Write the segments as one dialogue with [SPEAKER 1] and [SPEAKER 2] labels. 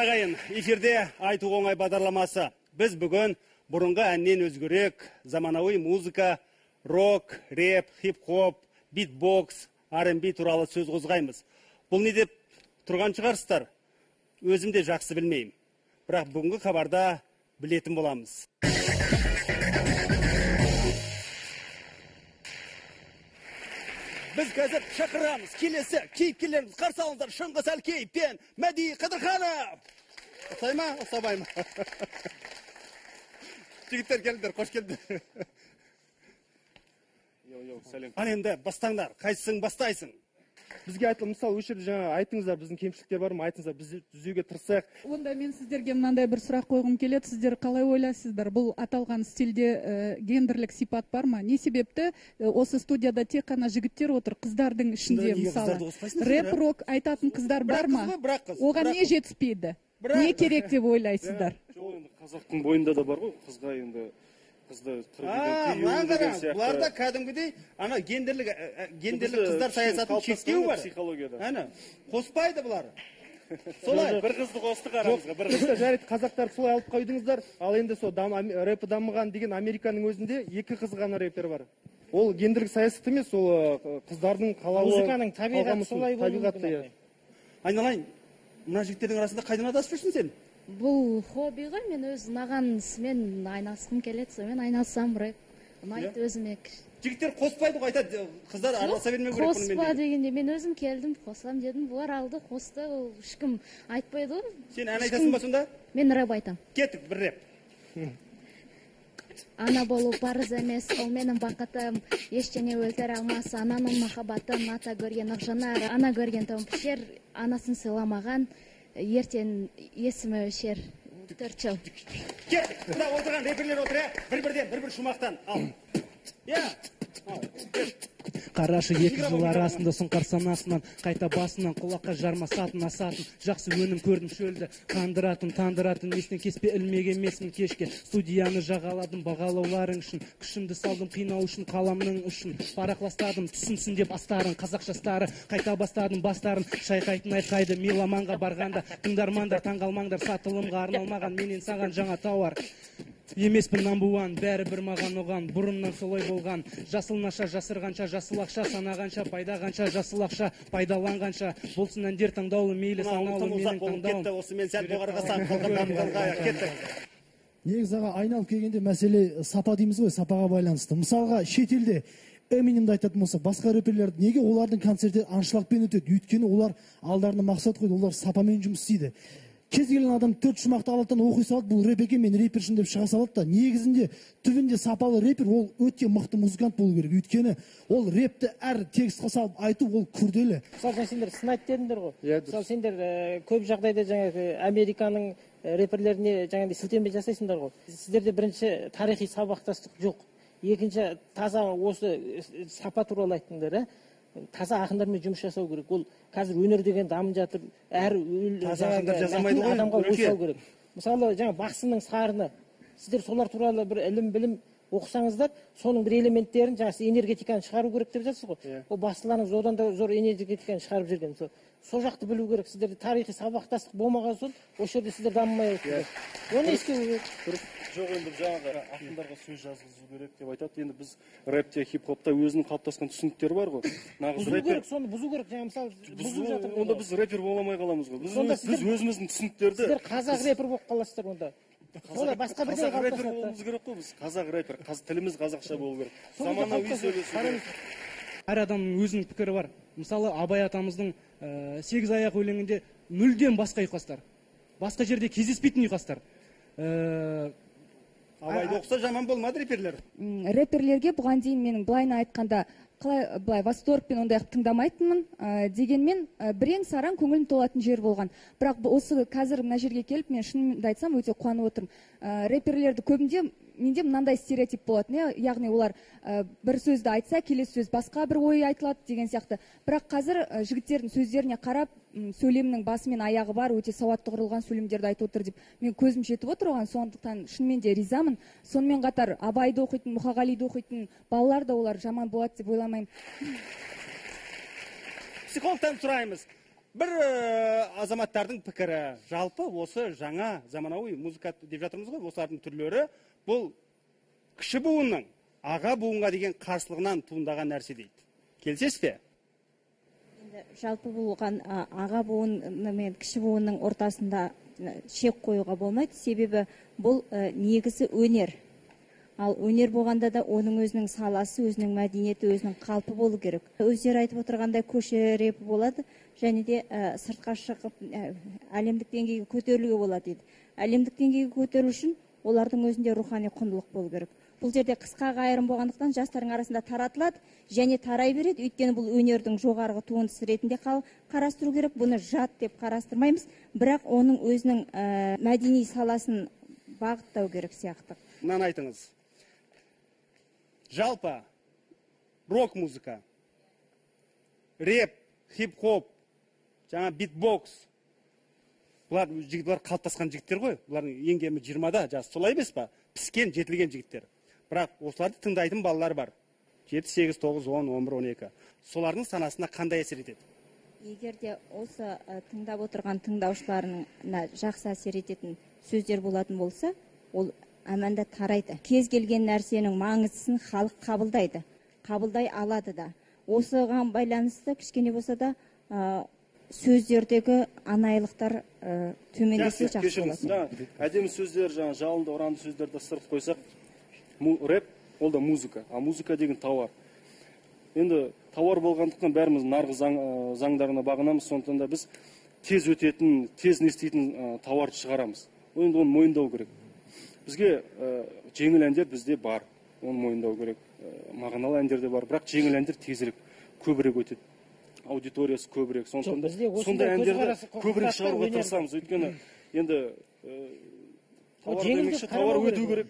[SPEAKER 1] ағайын эфирде айту оңай бағдарламасы. Біз бүгін бұрынғы әннен өзгерек заманауи музыка рок рэп хип хоп битбокс rb туралы сөз қозғаймыз. Бұл не деп тұрған шығарсыздар? Өзім де жақсы білмеймін. Бірақ бүгінгі хабарда білетін боламыз. Біз қазір шақырамыз келесі кейіпкерлеріміз қарсы алыңыздар шыңғыс әлкеев пен мәди қыдырханов ұқсай ма ұқсамай ма жігіттер келіңдер қош келдіңдер ал енді бастаңдар қайсысың бастайсың
[SPEAKER 2] бізге айтыл мысалы осы жерде жаңа айтыңыздар біздің кемшіліктер бар ма? Айтыңыздар біз түзеуге тырысайық.
[SPEAKER 3] Онда мен сіздерге мынандай бір сұрақ қойғым келеді. Сіздер қалай ойлайсыздар? Бұл аталған стильде ә, гендерлік сипат бар ма? Не себепті? Ә, осы студияда тек қана жігіттер отыр қыздардың ішінде мысалы. рэп рок айтатын қыздар бар ма?
[SPEAKER 1] ғой, бірақ қыз,
[SPEAKER 3] оған не жетіспейді? Не керек деп ойлайсыздар?
[SPEAKER 4] Жоқ енді қазақтың бойында да бар ғой. Қызға енді қызды
[SPEAKER 1] а мынаны қараңыз бұларда кәдімгідей ана гендерлік ә, ә, гендерлік қыздар саясатын шектеу бар.
[SPEAKER 4] психологияда.
[SPEAKER 1] әне қоспайды бұлар. Солай.
[SPEAKER 4] Бір қызды қостық арамызға бір
[SPEAKER 2] Просто жарайды қазақтарды солай алып қойдыңыздар. Ал енді сол рэпі дамыған деген американың өзінде екі қыз ғана рэпер бар. Ол гендерлік саясат емес ол қыздардың қалауы
[SPEAKER 5] Музыканың табиғаты солай болуы
[SPEAKER 2] табиғаты
[SPEAKER 5] мүмкін
[SPEAKER 2] иә.
[SPEAKER 1] Айналайын мына жігіттердің арасында қайдан адасып жүрсің сен?
[SPEAKER 6] Бұл хобби ғой мен өз ұнаған ісімен айналысқым келеді сонымен айналысамын рэп. Ұнайды өзіме
[SPEAKER 1] жігіттер қоспайды ғой айтады қыздар араласа бермеу керек
[SPEAKER 6] қоспа дегенде мен өзім келдім қосам дедім бұлар алды қосты ол ешкім айтпайды ғой.
[SPEAKER 1] Сен ән айтасың ба сонда?
[SPEAKER 6] мен рэп айтамын
[SPEAKER 1] кеттік бір реп
[SPEAKER 6] ана болу парыз емес ол менің бақытым. Ештеңе өлтіре алмас ананың махаббатын ата көрген ықжанар ана көрген тон пішер анасын сыйламаған. Ертең есімі өшер төрт жыл
[SPEAKER 1] кеттік мына отырған реперлер отыр иә бір бірден бір бір шумақтан ал иә.
[SPEAKER 5] Қарашы екі жыл арасында сұңқар санасынан қайта басынан құлаққа жармасатын асатын жақсы өнім көрдім шөлді. Қандыратын тандыратын есінен кеспе ілмек емеспін кешке. Студияны жағаладым бағалауларың үшін. Күшімді салдым қинау үшін қаламның үшін парақластадым түсінсін деп астарын. Қазақ жастары қайта бастадым бастарын. Шайқайтын айқайды меломанға барғанда. Тыңдармандар таңғалмаңдар сатылымға арналмаған. Менен саған жаңа тауар. Емеспін намбуан бәрі бір маған оған бұрыннан солай болған. Жасыл наша жасырғанша жасыл ақша санағанша пайда қанша жасыл ақша пайдаланғанша. Болсын әндер таңдаулы мейлі санаулы менің таңдауым.
[SPEAKER 1] осымен сәл кеттік
[SPEAKER 7] негізі аға айналып келгенде мәселе сапа дейміз ғой сапаға байланысты. Мысалға шетелде эминемді айтатын болсақ басқа рэперлер неге олардың концерттері аншлагпен өтеді? Өйткені олар алдарына мақсат қойды олар сапамен жұмыс істейді. Кез келген адам төрт шумақты алады да оқи салады бұл рэп екен мен рэпершін деп шыға салады да. Негізінде түбінде сапалы рэпер ол өте мықты музыкант болу керек. Өйткені ол рэпті әр текстқа салып айту ол күрделі.
[SPEAKER 5] Мысалы жаңа сендер сын айтты дедіңдер ғой.
[SPEAKER 2] Иә, дұрыс.
[SPEAKER 5] мысалы сендер ә, көп жағдайда жаңағы американың ә, рэперлеріне жаңағыдай сілтеме жасайсыңдар ғой. Сіздерде бірінші тарихи сабақтастық жоқ. Екінші таза осы ә, сапа туралы айттыңдар иә таза ақындармен жұмыс жасау керек. Ол қазір өнер деген дамып жатыр. Әр
[SPEAKER 1] Таза ақындар жасамайды ғой,
[SPEAKER 5] адамға ой
[SPEAKER 1] Нұрке.
[SPEAKER 5] салу керек. Мысалы жаңа бақсының сарыны. Сіздер солар туралы бір ілім білім оқысаңыздар соның бір элементтерін жаңағы сіз энергетиканы шығару керек деп жатсыз ғой. Ол басшыларыңыз одан да зор энергетиканы шығарып жүрген. Сол сол жақты білу керек. Сіздерде тарихи сабақтастық болмаған соң осы жерде сіздер дамымай отырсыздар оны ескеру керек
[SPEAKER 4] жоқ енді жаңағы ақындарға сөз жазғызу керек деп айтады. Енді біз рэпте хип хопта өзінің қалыптасқан түсініктері бар ғой. Нағыз
[SPEAKER 5] бұзу керек соны бұзу керек. Жаңа мысалы бұзып жатыр
[SPEAKER 4] онда біз рэпер бола алмай қаламыз ғой. Біз, біз өзіміздің түсініктерді
[SPEAKER 5] сіздер қазақ рэпер болып қаласыздар онда. Солай басқа бірдеңе
[SPEAKER 4] қазақ рэпер болуымыз керек қой біз. Қазақ рэпер тіліміз қазақша болу керек. Заманауи сөйлесу керек.
[SPEAKER 5] Әр адамның өзінің пікірі бар. Мысалы абай атамыздың ә, сегіз аяқ өлеңінде мүлдем басқа ұйқастар. Басқа жерде кездеспейтін ұйқастар. Ә,
[SPEAKER 1] абайды оқыса жаман болмады реперлер
[SPEAKER 3] рэперлерге бұған дейін менің былайына айтқанда қалай былай восторгпен ондай қылып тыңдамайтынмын ә, дегенмен ә, бірең сараң көңілім толатын жер болған. Бірақ осы қазір мына жерге келіп мен шынымды айтсам өте қуанып отырмын. Ә, рэперлерді көбінде менде мынандай стереотип болатын иә? Яғни олар ә, бір сөзді айтса келесі сөз басқа бір ой айтылады деген сияқты. Бірақ қазір ә, жігіттердің сөздеріне қарап м, сөйлемнің басы мен аяғы бар өте сауатты құрылған сөйлемдерді айтып отыр деп мен көзім жетіп отыр оған. Сондықтан шынымен де ризамын. Сонымен қатар абайды оқитын мұқағалиды оқитын балалар да олар жаман болады деп ойламаймын.
[SPEAKER 1] Психологтан сұраймыз. Бір э, азаматтардың пікірі. Жалпы осы жаңа заманауи музыка деп жатырмыз ғой. Осылардың түрлері. Бұл кіші буынның аға буынға деген қарсылығынан туындаған нәрсе дейді. Келісесіз бе?
[SPEAKER 8] Енді жалпы болған аға буын мен кіші буынның ортасында шек қоюға болмайды. Себебі бұл ы, негізі өнер. Ал өнер болғанда да оның өзінің саласы өзінің мәдениеті өзінің қалпы болу керек. Өздері айтып отырғандай көше рэпі болады және де ы, сыртқа шығып ы, әлемдік деңгейге көтерілуге болады дейді. Әлемдік деңгейге көтерілу үшін олардың өзінде рухани құндылық болу керек. Бұл жерде қысқа айырым болғандықтан жастардың арасында таратылады және тарай береді. Өйткені бұл өнердің жоғарғы туындысы ретінде қал- қарастыру керек. Бұны жат деп қарастырмаймыз. Бірақ оның өзінің ә, мәдени саласын бағыттау керек сияқты.
[SPEAKER 1] Мынаны айтыңыз. Жалпы рок музыка рэп хип хоп жаңа битбокс. Бұлар бұлар қалыптасқан жігіттер ғой. Бұлардың ең кемі жиырмада жасы солай емес па? Піскен жетілген жігіттер. Бірақ осыларды тыңдайтын балалар бар. Жеті сегіз тоғыз он он бір он екі. Солардың санасына қандай әсер етеді?
[SPEAKER 8] Егер де осы тыңдап отырған тыңдаушыларына жақсы әсер ететін сөздер болатын болса ол әманда тарайды. Кез келген нәрсенің маңыздысын халық қабылдайды қабылдай алады да. Осыған байланысты кішкене болса да ә, сөздердегі анайылықтар ә, төмендесе
[SPEAKER 4] жақсы
[SPEAKER 8] болады
[SPEAKER 4] әдемі сөздер жаңа жалынды ұранды сөздерді ысырып қойсақ рэп ол да музыка. А музыка деген тауар. Енді тауар болғандықтан бәріміз нарық заң, ә, заңдарына бағынамыз. Сондықтан да біз тез өтетін тез не істейтін ә, тауарды шығарамыз. Енді оны мойындау керек. Бізге ә, жеңіл әндер бізде бар. Оны мойындау керек. Ә, мағыналы әндер де бар. Бірақ жеңіл әндер тезірек көбірек өтеді. Аудиториясы көбірек. Сондықтан
[SPEAKER 9] бізде
[SPEAKER 4] да сондай әндерді көбірек шығаруға тырысамыз өйткені енді тауар өту
[SPEAKER 9] керек.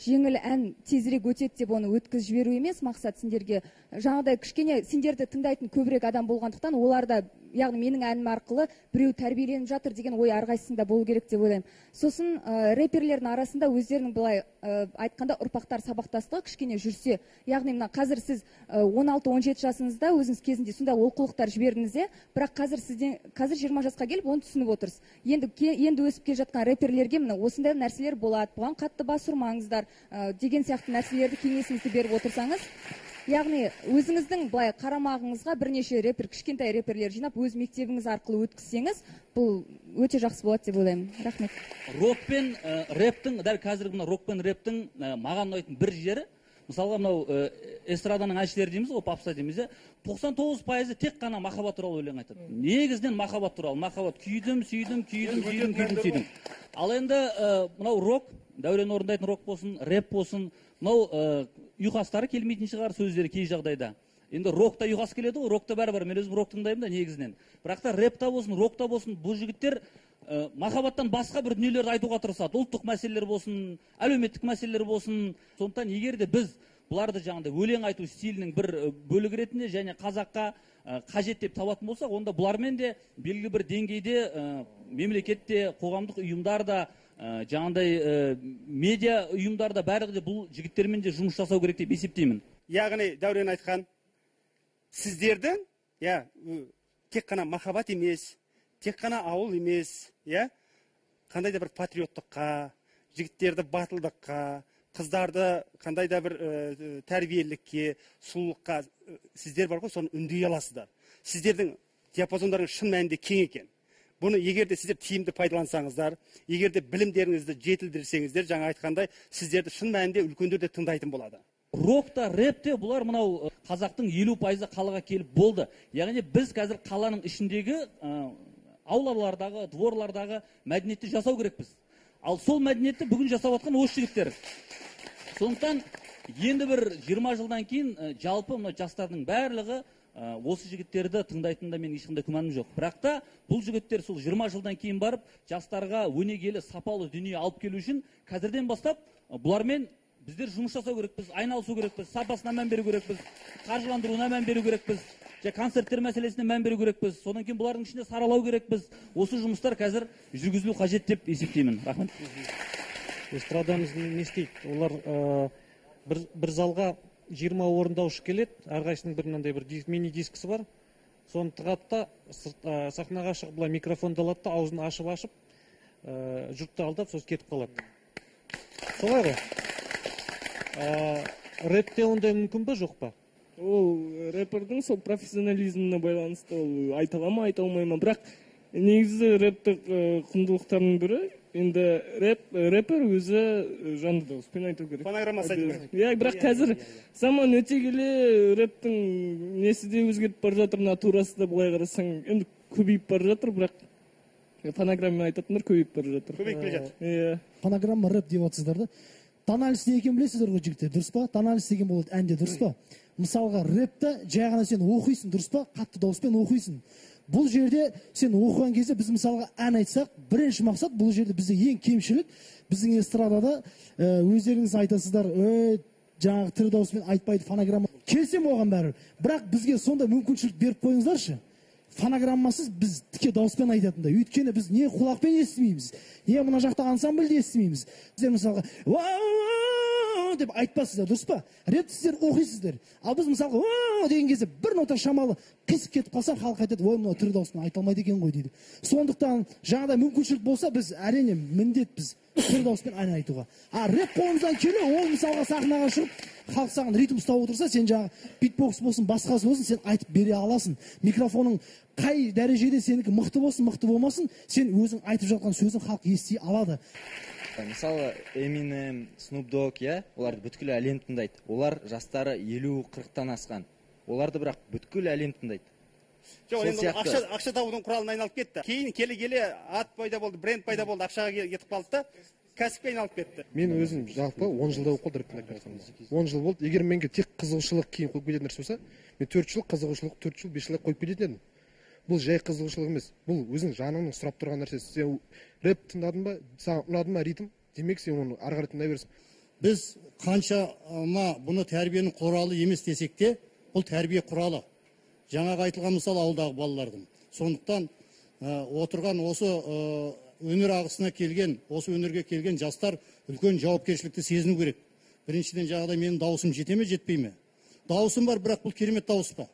[SPEAKER 3] жеңіл ән тезірек өтеді деп оны өткізіп жіберу емес. Мақсат сендерге жаңағыдай кішкене сендерді тыңдайтын көбірек адам болғандықтан оларда яғни менің әнім арқылы біреу тәрбиеленіп жатыр деген ой әрқайсысында болу керек деп ойлаймын. Сосын ә, рэперлердің арасында өздерінің былай ә, айтқанда ұрпақтар сабақтастығы кішкене жүрсе яғни мына қазір сіз он алты он жеті жасыңызда өзіңіз кезінде сондай олқылықтар жібердіңіз иә бірақ қазір сізден қазір жиырма жасқа келіп оны түсініп отырсыз. Енді ке- енді өсіп келе жатқан рэперлерге міне осындай нәрселер болады. Бұған қатты бас ұрмаңыздар ә, деген сияқты нәрселерді кеңесіңізді беріп отырсаңыз яғни өзіңіздің былай қарамағыңызға бірнеше рэпер кішкентай рэперлер жинап өз мектебіңіз арқылы өткізсеңіз бұл өте жақсы болады деп ойлаймын. Рахмет.
[SPEAKER 10] Рок пен ә, рэптің дәл қазіргі мына рок пен рэптің ә, маған ұнайтын бір жері мысалға мынау ә, эстраданың әншілері дейміз ғой попса дейміз иә. тоқсан тоғыз пайызы тек қана махаббат туралы өлең айтады. Негізінен махаббат туралы. Махаббат күйдім сүйдім күйдім сүйдім күйдім сүйдім. ал енді ә, мынау рок дәурен орындайтын рок болсын рэп болсын мынау ә, ұйқастары келмейтін шығар сөздері кей жағдайда. Енді рокта ұйқас келеді ғой рокта бәрібір. Мен өзім рок тыңдаймын да негізінен. Бірақ та рэпта болсын рокта болсын бұл жігіттер ә, махаббаттан басқа бір дүниелерді айтуға тырысады. Ұлттық мәселелер болсын әлеуметтік мәселелер болсын. Сондықтан егер де біз бұларды жаңағыдай өлең айту стилінің бір бөлігі ретінде және қазаққа қажет деп табатын болсақ онда бұлармен де белгілі бір деңгейде ә, мемлекетте қоғамдық ұйымдар да ә, жаңағыдай ә, медиа ұйымдар да барлығы да бұл жігіттермен де жұмыс жасау керек деп есептеймін.
[SPEAKER 1] Яғни дәурен айтқан сіздердің иә тек қана махаббат емес тек қана ауыл емес иә қандай да бір патриоттыққа жігіттерді батылдыққа қыздарды қандай да бір ә, тәрбиелікке сұлулыққа сіздер бар ғой соны үндей аласыздар. Сіздердің диапазондарыңыз шын мәнінде кең екен. Бұны егер де сіздер тиімді пайдалансаңыздар егер де білімдеріңізді жетілдірсеңіздер жаңа айтқандай сіздерді шын мәнінде үлкендер де тыңдайтын болады
[SPEAKER 10] рокта рэпте бұлар мынау қазақтың елу пайызы қалаға келіп болды яғни біз қазір қаланың ішіндегі ә, аулалардағы дворлардағы мәдениетті жасау керекпіз ал сол мәдениетті бүгін жасап жатқан осы жігіттер сондықтан енді бір 20 жылдан кейін жалпы мына жастардың барлығы ә, осы жігіттерді тыңдайтынында менің ешқандай күмәнім жоқ. Бірақ та бұл жігіттер сол 20 жылдан кейін барып жастарға өнегелі сапалы дүние алып келу үшін қазірден бастап бұлармен біздер жұмыс жасау керекпіз айналысу керекпіз сапасына мән беру керекпіз қаржыландыруына мән беру керекпіз және концерттер мәселесіне мән беру керекпіз содан кейін бұлардың ішінде саралау керекпіз. Осы жұмыстар қазір жүргізілу қажет деп есептеймін. Рахмет.
[SPEAKER 9] Эстрадамыз не істейді? Олар ә, бір, бір залға жиырма орындаушы келеді. Әрқайсысының бір мынандай бір мини дискісі бар. Соны тығады да ә, сахнаға шығып былай микрофонды алады да аузын ашып ашып ә, жұртты алдап сосын кетіп қалады. Солай ғой. Ә, рэпте ондай мүмкін ба жоқ па?
[SPEAKER 11] Ол рэпердің сол профессионализміне байланысты ол айта ала ма айта алмай ма? Бірақ негізі рэптің э, құндылықтарының бірі. Енді рэп рэпер өзі э, жанды дауыспен айту керек.
[SPEAKER 1] Фонограммасы айту керек.
[SPEAKER 11] иә бірақ қазір заман өте келе рэптің несі де өзгеріп бара жатыр натурасы да былай қарасаң енді көбейіп бара жатыр бірақ фонограммамен айтатындар көбейіп бара жатыр.
[SPEAKER 1] Көбейіп келе жатыр.
[SPEAKER 11] иә.
[SPEAKER 7] Фонограмма рэп деп жатсыздар да? Тональность не екенін білесіздер ғой жігіттер дұрыс па? Тональность деген болады әнде дұрыс па? Мысалға рэпті жай ғана сен оқисың дұрыс па? Қатты дауыспен оқисың. Бұл жерде сен оқыған кезде біз мысалға ән айтсақ бірінші мақсат бұл жерде бізде ең кемшілік біздің эстрадада ә, өздеріңіз айтасыздар «Ей, жаңағы тірі дауыспен айтпайды фонограмма келсем оған бәрі бірақ бізге сондай мүмкіншілік беріп қойыңыздаршы. Фонограммасыз біз тіке дауыспен айтатындай. Өйткені біз не құлақпен естімейміз не мына жақта ансамбльде естімейміз. Сіздер мысалға Деп айтпассыздар дұрыс па? Рэпті сіздер оқисыздар. Ал біз мысалға «Уау» деген кезде бір нота шамалы қисық кетіп қалса халық айтады ой мынау тірі дауыспен айта алмайды екен ғой дейді. Сондықтан жаңағыдай мүмкіншілік болса біз әрине міндетпіз тірі дауыспен ән айтуға. А рэп қолымыздан келе ол мысалға сахнаға шығып халық саған ритм ұстап отырса сен жаңағы битбокс болсын басқасы болсын сен айтып бере аласың. Микрофоның қай дәрежеде сенікі мықты болсын мықты болмасын сен өзің айтып жатқан сөзін халық ести алады.
[SPEAKER 12] Мысалы эминем снуп дог иә оларды бүткіл әлем тыңдайды. Олар жастары елу қырықтан асқан. Оларды бірақ бүткіл әлем тыңдайды.
[SPEAKER 1] Жоқ енді ақша ақша табудың құралына айналып кетті. Кейін келе келе ат пайда болды бренд пайда болды ақшаға ке- кетіп қалды да кәсіпке айналып кетті.
[SPEAKER 13] Мен өзім жалпы он жылда болып қалды рэптің айтып жатқанда он жыл болды. Егер менге тек қызығушылық кейін қойып кететін нәрсе болса мен төрт жыл қызығушылық төрт жыл бес жылға қойып кететін едім. Бұл жай қызығушылық емес. Бұл өзің жаныңның сұрап тұрған нәрсесі сен рэп тыңдадың ба саған ұнады ма ритм? Демек сен оны ары қарай тыңдай бересің.
[SPEAKER 14] Біз қаншама бұны тәрбиенің құралы емес десек те бұл тәрбие құралы. Жаңағы айтылған мысал ауылдағы балалардың. Сондықтан ә, отырған осы өнер ағысына келген осы өнерге келген жастар үлкен жауапкершілікті сезіну керек. Біріншіден жаңағыдай менің дауысым жете ме жетпей ме? Дауысым бар бірақ бұл керемет дауыс па?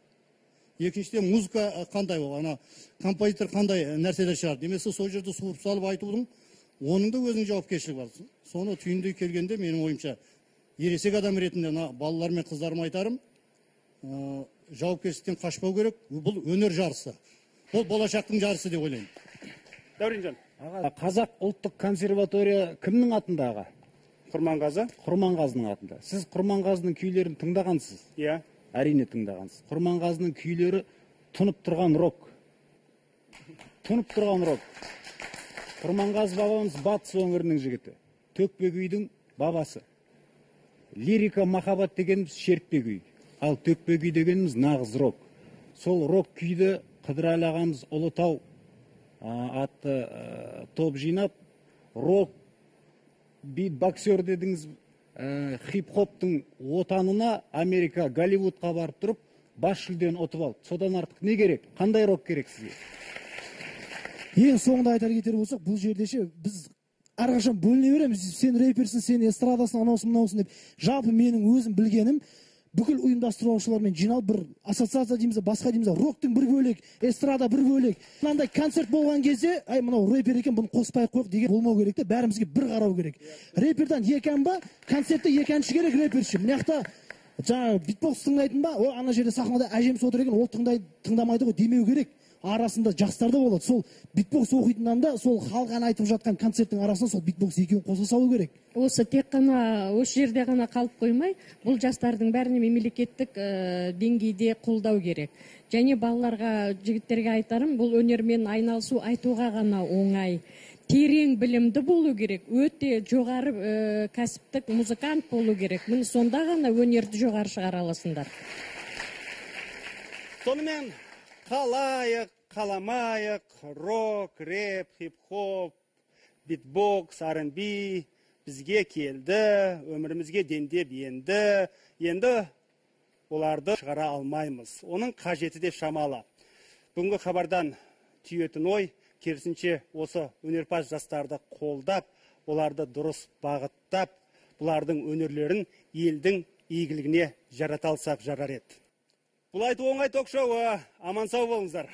[SPEAKER 14] Екіншіден музыка қандай ол? Ана композитор қандай нәрселер шығарды немесе сол жерде суырып салып айтудың оның да өзінің жауапкершілігі бар. Соны түйіндей келгенде менің ойымша ересек адам ретінде мына балалар мен қыздарыма айтарым ә, жауапкершіліктен қашпау керек. Бұл өнер жарысы. Бұл болашақтың жарысы деп ойлаймын.
[SPEAKER 1] Дәуренжан.
[SPEAKER 15] Аға қазақ ұлттық консерватория кімнің атында аға?
[SPEAKER 1] Құрманғазы.
[SPEAKER 15] Құрманғазының атында. Сіз құрманғазының күйлерін тыңдағансыз?
[SPEAKER 1] Иә.
[SPEAKER 15] Әрине тыңдағансыз. Құрманғазының күйлері тұнып тұрған рок. Тұнып тұрған рок. Құрманғазы бабамыз батыс өңірінің жігіті. Төкпе күйдің бабасы. Лирика махаббат дегеніміз шертпе күй ал төкпе күй дегеніміз нағыз рок. Сол рок күйді қыдырәлі ағамыз ұлытау а, атты ә, топ жинап рок битбоксер дедіңіз ә, хип хоптың отанына америка голливудқа барып тұрып бас жүлдені ұтып алды содан артық не керек? Қандай рок керек сізге?
[SPEAKER 7] Ең соңында айтар кетер болсақ бұл жерде ше біз әрқашан бөліне береміз. Сен рэперсің сен эстрадасың анаусың мынаусың деп. Жалпы менің өзім білгенім бүкіл ұйымдастырушылармен жиналып бір ассоциация дейміз ба басқа дейміз роктың бір бөлек эстрада бір бөлек. Мынандай концерт болған кезде ай мынау рэпер екен бұны қоспай ақ қояйық деген болмау керек те бәрімізге бір қарау керек. Рэперден екі ән ба концертте екі әнші керек рэперші. Мына жақта жаңағы битбокс тыңдайтын ба о ана жерде сахнада әжеміз отыр екен ол тыңдай тыңдамайды ғой демеу керек. Арасында жастар да болады. Сол битбокс оқитыннан да сол халық ән айтып жатқан концерттің арасында сол битбокс екеуін қоса салу керек.
[SPEAKER 16] Осы тек қана осы жерде ғана қалып қоймай бұл жастардың бәріне мемлекеттік ә, деңгейде қолдау керек. Және балаларға жігіттерге айтарым бұл өнермен айналысу айтуға ғана оңай. Терең білімді болу керек өте жоғары ә, кәсіптік музыкант болу керек. Міне сонда ғана өнерді жоғары шығара аласыңдар.
[SPEAKER 1] Сонымен қалайық қаламайық рок рэп хип хоп битбокс rnb бізге келді өмірімізге дендеп енді. Енді оларды шығара алмаймыз. Оның қажеті де шамалы. Бүгінгі хабардан түйетін ой керісінше осы өнерпаз жастарды қолдап оларды дұрыс бағыттап бұлардың өнерлерін елдің игілігіне жарата алсақ жарар еді. Бұл айту оңай ток шоуы аман сау болыңыздар.